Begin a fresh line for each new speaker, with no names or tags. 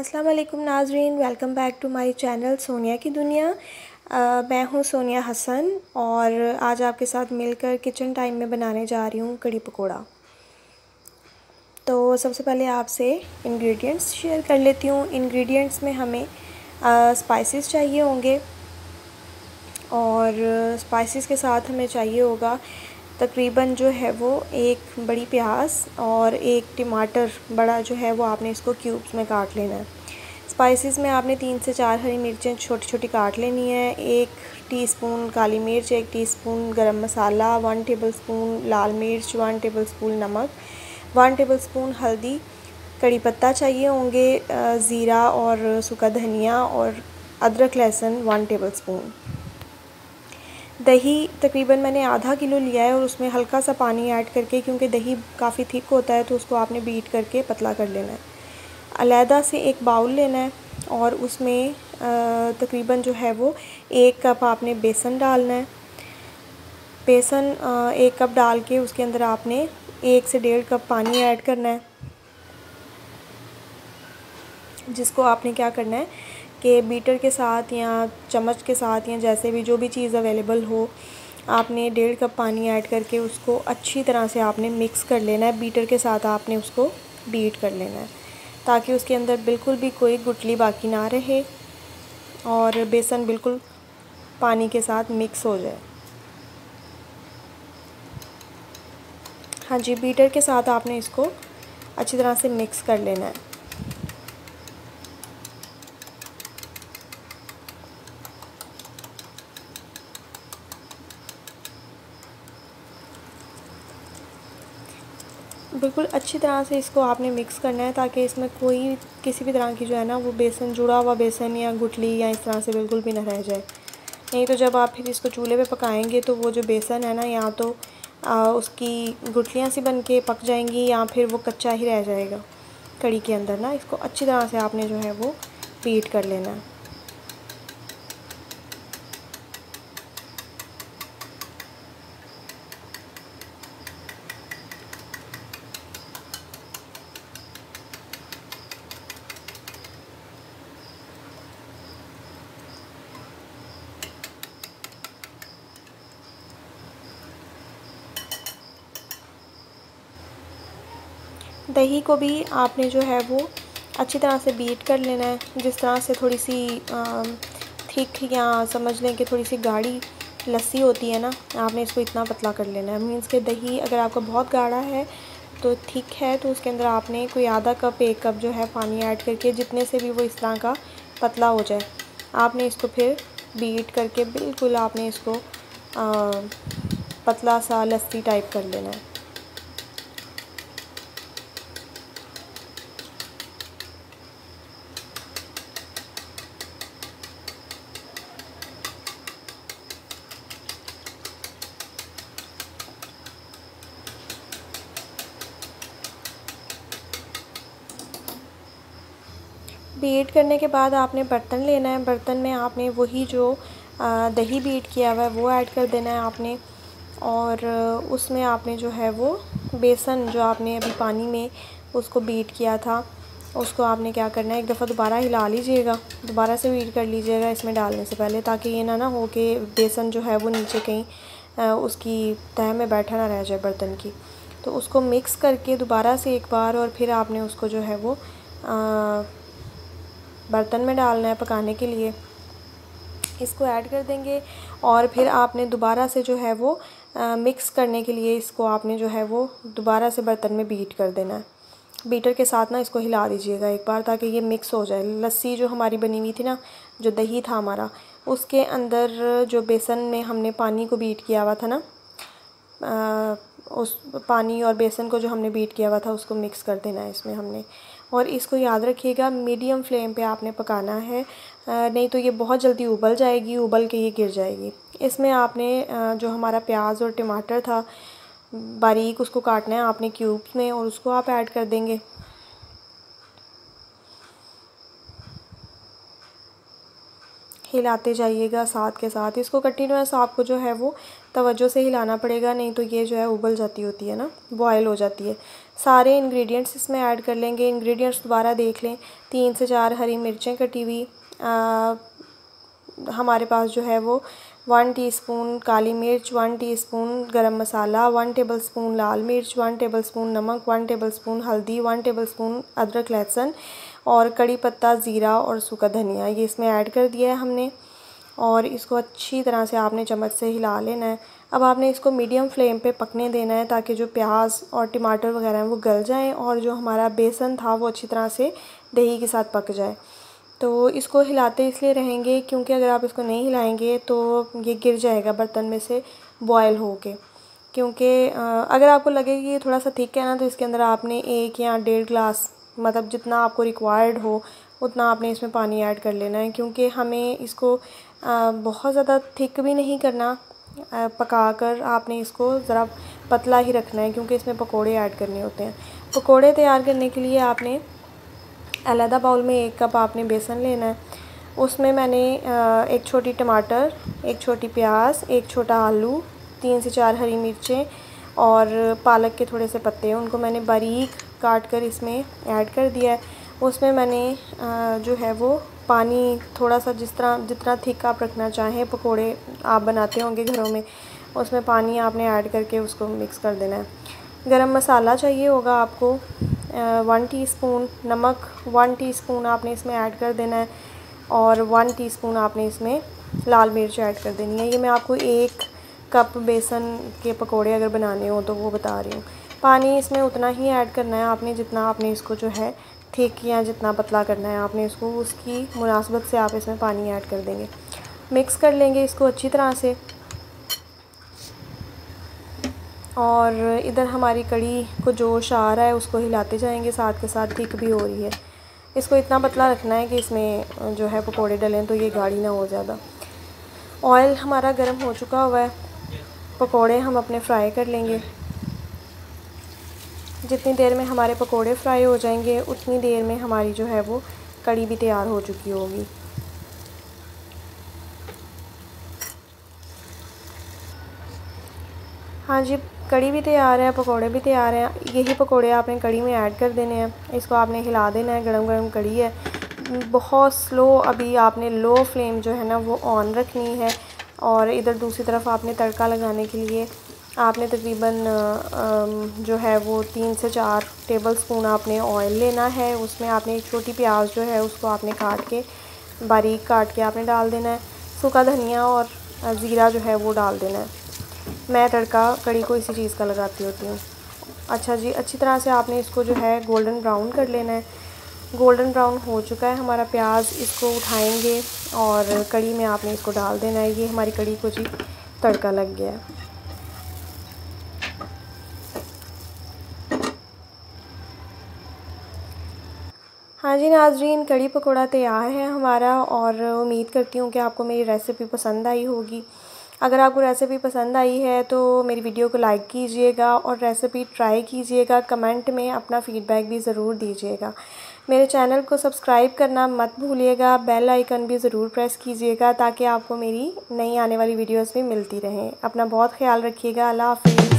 अस्सलाम वालेकुम नाजरीन welcome back to my channel Sonia की दुनिया। आ, मैं हूँ सोनिया हसन और आज आपके साथ मिलकर किचन टाइम में बनाने जा रही हूँ कड़ी पकोड़ा। तो सबसे पहले आपसे इंग्रेडिएंट्स शेयर कर लेती हूँ। इंग्रेडिएंट्स में हमें स्पाइसेस चाहिए होंगे और स्पाइसेस के साथ हमें चाहिए होगा तकरीबन जो है वो एक बड़ी प्याज और एक टमाटर बड़ा जो है वो आपने इसको क्यूब्स में काट लेना है। स्पाइसेस में आपने तीन से चार हरी मिर्चें छोटी छोटी काट लेनी है। एक टीस्पून काली मिर्च, एक टीस्पून गरम मसाला वन टेबलस्पून लाल मिर्च वन टेबलस्पून नमक वन टेबलस्पून हल्दी। कड़ी पत्ता चाहिए होंगे ज़ीरा और सूखा धनिया और अदरक लहसुन वन टेबलस्पून दही तकरीबन मैंने आधा किलो लिया है और उसमें हल्का सा पानी ऐड करके, क्योंकि दही काफ़ी थिक होता है तो उसको आपने बीट करके पतला कर लेना है। अलहदा से एक बाउल लेना है और उसमें तकरीबन जो है वो एक कप आपने बेसन डालना है। बेसन एक कप डाल के उसके अंदर आपने एक से डेढ़ कप पानी ऐड करना है, जिसको आपने क्या करना है कि बीटर के साथ या चम्मच के साथ या जैसे भी, जो भी चीज़ अवेलेबल हो, आपने डेढ़ कप पानी ऐड करके उसको अच्छी तरह से आपने मिक्स कर लेना है। बीटर के साथ आपने उसको बीट कर लेना है, ताकि उसके अंदर बिल्कुल भी कोई गुटली बाकी ना रहे और बेसन बिल्कुल पानी के साथ मिक्स हो जाए। हाँ जी बीटर के साथ आपने इसको अच्छी तरह से मिक्स कर लेना है। बिल्कुल अच्छी तरह से इसको आपने मिक्स करना है ताकि इसमें कोई किसी भी तरह की जो है ना वो बेसन जुड़ा हुआ बेसन या गुटली या इस तरह से बिल्कुल भी ना रह जाए। नहीं तो जब आप फिर इसको चूल्हे पे पकाएँगे तो वो जो बेसन है ना या तो आ, उसकी गुटलियाँ सी बन के पक जाएँगी या फिर वो कच्चा ही रह जाएगा कड़ी के अंदर ना। इसको अच्छी तरह से आपने जो है वो पीट कर लेना है। दही को भी आपने जो है वो अच्छी तरह से बीट कर लेना है। जिस तरह से थोड़ी सी थिक या समझ लें कि थोड़ी सी गाढ़ी लस्सी होती है ना आपने इसको इतना पतला कर लेना है। मीन्स के दही अगर आपका बहुत गाढ़ा है तो ठीक है तो उसके अंदर आपने कोई आधा कप एक कप जो है पानी ऐड करके जितने से भी वो इस तरह का पतला हो जाए आपने इसको फिर बीट करके बिल्कुल आपने इसको आ, पतला सा लस्सी टाइप कर लेना है। बीट करने के बाद आपने बर्तन लेना है। बर्तन में आपने वही जो दही बीट किया हुआ है वो ऐड कर देना है आपने। और उसमें आपने जो है वो बेसन जो आपने अभी पानी में उसको बीट किया था उसको आपने क्या करना है एक दफ़ा दोबारा हिला लीजिएगा। दोबारा से बीट कर लीजिएगा इसमें डालने से पहले ताकि ये ना ना हो कि बेसन जो है वो नीचे कहीं उसकी तह में बैठा ना रह जाए बर्तन की। तो उसको मिक्स करके दोबारा से एक बार और फिर आपने उसको जो है वो आ, बर्तन में डालना है पकाने के लिए। इसको ऐड कर देंगे और फिर आपने दोबारा से जो है वो आ, मिक्स करने के लिए इसको आपने जो है वो दोबारा से बर्तन में बीट कर देना है। बीटर के साथ ना इसको हिला दीजिएगा एक बार ताकि ये मिक्स हो जाए। लस्सी जो हमारी बनी हुई थी ना जो दही था हमारा उसके अंदर जो बेसन में हमने पानी को बीट किया हुआ था ना आ, उस पानी और बेसन को जो हमने बीट किया हुआ था उसको मिक्स कर देना है इसमें हमने। और इसको याद रखिएगा मीडियम फ्लेम पे आपने पकाना है। नहीं तो ये बहुत जल्दी उबल जाएगी, उबल के ये गिर जाएगी। इसमें आपने जो हमारा प्याज और टमाटर था, बारीक उसको काटना है आपने क्यूब्स में और उसको आप ऐड कर देंगे। हिलाते जाइएगा साथ के साथ। इसको कंटिन्यूस आपको जो है वो तवज्जो से हिलाना पड़ेगा, नहीं तो ये जो है उबल जाती होती है ना बॉयल हो जाती है। सारे इंग्रेडिएंट्स इसमें ऐड कर लेंगे। इंग्रेडिएंट्स दोबारा देख लें। तीन से चार हरी मिर्चें कटी हुई हमारे पास जो है वो वन टीस्पून काली मिर्च वन टीस्पून गरम मसाला वन टेबलस्पून लाल मिर्च वन टेबलस्पून नमक वन टेबलस्पून हल्दी वन टेबलस्पून अदरक लहसुन और कड़ी पत्ता, ज़ीरा और सूखा धनिया, ये इसमें ऐड कर दिया है हमने। और इसको अच्छी तरह से आपने चम्मच से हिला लेना है। अब आपने इसको मीडियम फ्लेम पे पकने देना है ताकि जो प्याज और टमाटर वगैरह हैं वो गल जाएँ और जो हमारा बेसन था वो अच्छी तरह से दही के साथ पक जाए। तो इसको हिलाते इसलिए रहेंगे क्योंकि अगर आप इसको नहीं हिलाएँगे तो ये गिर जाएगा बर्तन में से बॉयल हो के क्योंकि अगर आपको लगे कि ये थोड़ा सा थिक है ना तो इसके अंदर आपने एक या डेढ़ ग्लास मतलब जितना आपको रिक्वायर्ड हो, उतना आपने इसमें पानी ऐड कर लेना है, क्योंकि हमें इसको बहुत ज़्यादा थिक भी नहीं करना पका कर आपने इसको ज़रा पतला ही रखना है, क्योंकि इसमें पकोड़े ऐड करने होते हैं। पकोड़े तैयार करने के लिए आपने अलहदा बाउल में एक कप आपने बेसन लेना है। उसमें मैंने एक छोटी टमाटर, एक छोटी प्याज, एक छोटा आलू, तीन से चार हरी मिर्चें और पालक के थोड़े से पत्ते उनको मैंने बारीक काट कर इसमें ऐड कर दिया है। उसमें मैंने जो है वो पानी थोड़ा सा जिस तरह, जितना थिक आप रखना चाहें, पकोड़े आप बनाते होंगे घरों में, उसमें पानी आपने ऐड करके उसको मिक्स कर देना है। गरम मसाला चाहिए होगा आपको वन टीस्पून नमक, वन टीस्पून आपने इसमें ऐड कर देना है और वन टीस्पून आपने इसमें लाल मिर्च ऐड कर देनी है। ये मैं आपको एक कप बेसन के पकोड़े अगर बनाने हो तो वो बता रही हूँ। पानी इसमें उतना ही ऐड करना है आपने जितना आपने इसको जो है थिक या जितना पतला करना है आपने इसको, उसकी मुनासबत से आप इसमें पानी ऐड कर देंगे। मिक्स कर लेंगे इसको अच्छी तरह से। और इधर हमारी कड़ी को जोश आ रहा है उसको हिलाते जाएँगे, साथ के साथ थिक भी हो रही है। इसको इतना पतला रखना है कि इसमें जो है पकोड़े डलें तो ये गाढ़ी ना हो ज़्यादा। ऑयल हमारा गर्म हो चुका हुआ है। पकोड़े हम अपने फ्राई कर लेंगे। जितनी देर में हमारे पकोड़े फ्राई हो जाएँगे, उतनी देर में हमारी जो है वो कड़ी भी तैयार हो चुकी होगी। हाँ जी, कड़ी भी तैयार है, पकोड़े भी तैयार हैं। यही पकोड़े आपने कड़ी में ऐड कर देने हैं। इसको आपने हिला देना है गरम गरम कड़ी है। बहुत स्लो अभी आपने लो फ्लेम जो है ना, वो ऑन रखनी है। और इधर दूसरी तरफ़ आपने तड़का लगाने के लिए आपने तकरीबन जो है वो तीन से चार टेबल स्पून आपने ऑयल लेना है। उसमें आपने एक छोटी प्याज जो है उसको आपने काट के, बारीक काट के आपने डाल देना है। सूखा धनिया और ज़ीरा जो है वो डाल देना है। मैं तड़का कड़ी को इसी चीज़ का लगाती होती हूँ। अच्छा जी, अच्छी तरह से आपने इसको जो है गोल्डन ब्राउन कर लेना है। गोल्डन ब्राउन हो चुका है हमारा प्याज, इसको उठाएँगे और कड़ी में आपने इसको डाल देना है। ये हमारी कड़ी को जी तड़का लग गया है। हाँ जी, नाजरीन कड़ी पकौड़ा तैयार है हमारा और उम्मीद करती हूँ कि आपको मेरी रेसिपी पसंद आई होगी। अगर आपको रेसिपी पसंद आई है तो मेरी वीडियो को लाइक कीजिएगा और रेसिपी ट्राई कीजिएगा। कमेंट में अपना फ़ीडबैक भी ज़रूर दीजिएगा। मेरे चैनल को सब्सक्राइब करना मत भूलिएगा। बेल आइकन भी ज़रूर प्रेस कीजिएगा ताकि आपको मेरी नई आने वाली वीडियोस भी मिलती रहें। अपना बहुत ख्याल रखिएगा। अल्लाह हाफिज़।